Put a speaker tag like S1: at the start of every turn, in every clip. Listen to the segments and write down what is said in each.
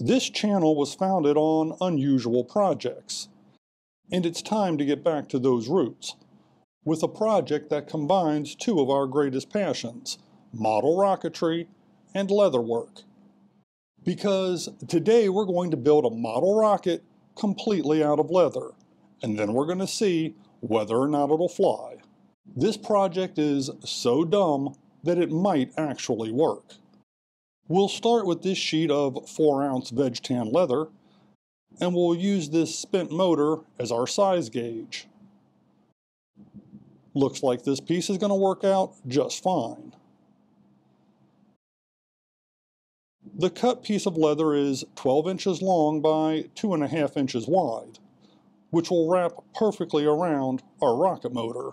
S1: This channel was founded on unusual projects, and it's time to get back to those roots with a project that combines two of our greatest passions, model rocketry and leatherwork. Because today we're going to build a model rocket completely out of leather, and then we're going to see whether or not it'll fly. This project is so dumb that it might actually work. We'll start with this sheet of 4 ounce veg tan leather, and we'll use this spent motor as our size gauge. Looks like this piece is going to work out just fine. The cut piece of leather is 12 inches long by 2.5 inches wide, which will wrap perfectly around our rocket motor.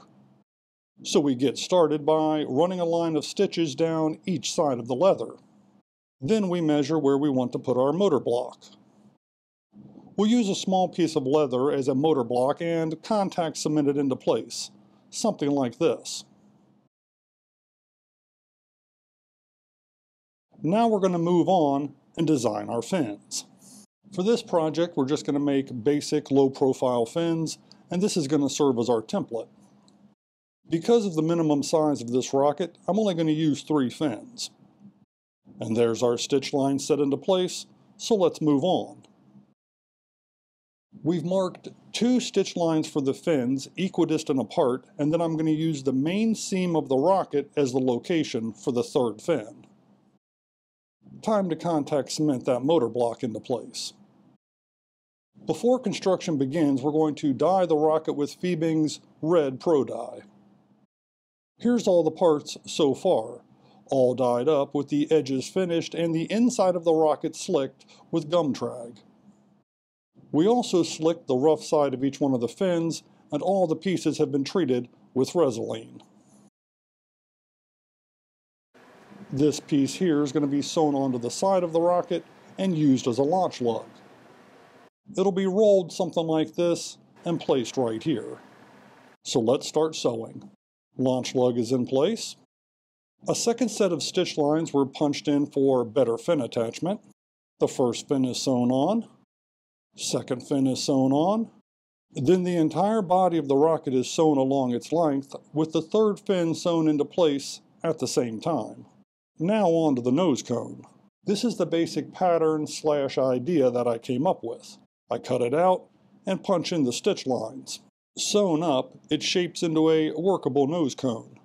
S1: So we get started by running a line of stitches down each side of the leather. Then we measure where we want to put our motor block. We'll use a small piece of leather as a motor block and contact cement it into place, something like this. Now we're going to move on and design our fins. For this project, we're just going to make basic low-profile fins, and this is going to serve as our template. Because of the minimum size of this rocket, I'm only going to use three fins. And there's our stitch line set into place, so let's move on. We've marked two stitch lines for the fins equidistant apart, and then I'm going to use the main seam of the rocket as the location for the third fin. Time to contact cement that motor block into place. Before construction begins, we're going to dye the rocket with Fiebing's Red Pro Dye. Here's all the parts so far, all dyed up with the edges finished and the inside of the rocket slicked with gum trag. We also slicked the rough side of each one of the fins and all the pieces have been treated with Resolene. This piece here is going to be sewn onto the side of the rocket and used as a launch lug. It'll be rolled something like this and placed right here. So let's start sewing. Launch lug is in place. A second set of stitch lines were punched in for better fin attachment. The first fin is sewn on. Second fin is sewn on. Then the entire body of the rocket is sewn along its length with the third fin sewn into place at the same time. Now on to the nose cone. This is the basic pattern slash idea that I came up with. I cut it out and punch in the stitch lines. Sewn up, it shapes into a workable nose cone.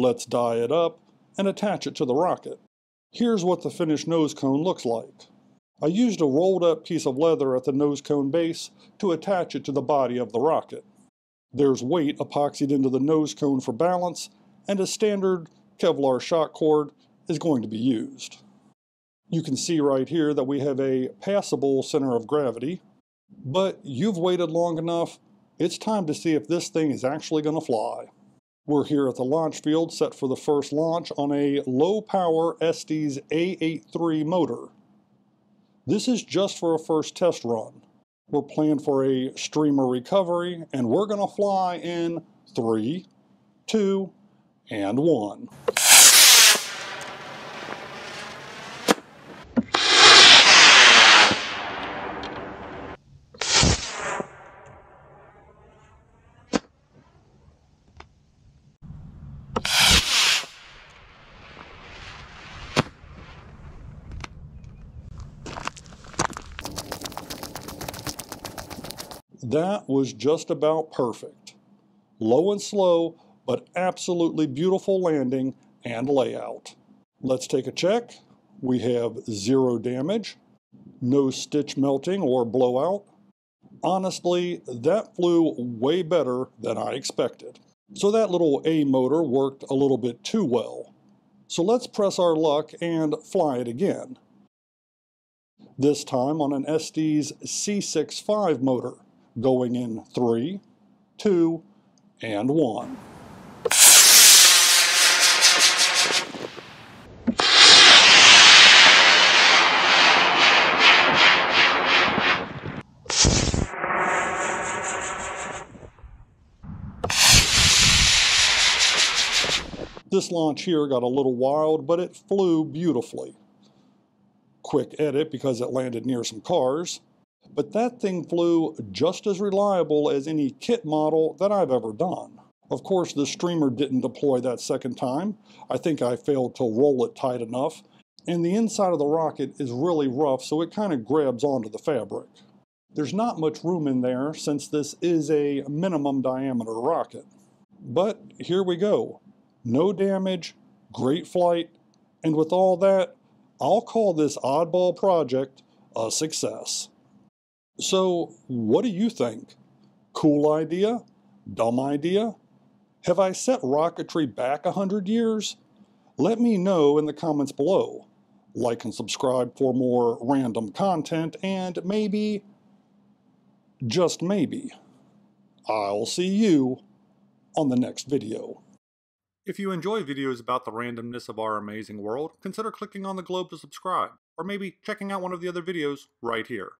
S1: Let's dye it up and attach it to the rocket. Here's what the finished nose cone looks like. I used a rolled up piece of leather at the nose cone base to attach it to the body of the rocket. There's weight epoxied into the nose cone for balance, and a standard Kevlar shock cord is going to be used. You can see right here that we have a passable center of gravity, but you've waited long enough it's time to see if this thing is actually going to fly. We're here at the launch field set for the first launch on a low power Estes A83 motor. This is just for a first test run. We're planned for a streamer recovery and we're going to fly in three, two, and one. That was just about perfect. Low and slow, but absolutely beautiful landing and layout. Let's take a check. We have zero damage, no stitch melting or blowout. Honestly, that flew way better than I expected. So that little A motor worked a little bit too well. So let's press our luck and fly it again. This time on an Estes C65 motor going in three, two, and one. This launch here got a little wild, but it flew beautifully. quick edit because it landed near some cars, but that thing flew just as reliable as any kit model that I've ever done. Of course, the streamer didn't deploy that second time. I think I failed to roll it tight enough, and the inside of the rocket is really rough so it kind of grabs onto the fabric. There's not much room in there since this is a minimum diameter rocket. But here we go. No damage, great flight, and with all that, I'll call this oddball project a success. So, what do you think? Cool idea? Dumb idea? Have I set rocketry back a hundred years? Let me know in the comments below. Like and subscribe for more random content, and maybe, just maybe, I'll see you on the next video. If you enjoy videos about the randomness of our amazing world, consider clicking on the globe to subscribe, or maybe checking out one of the other videos right here.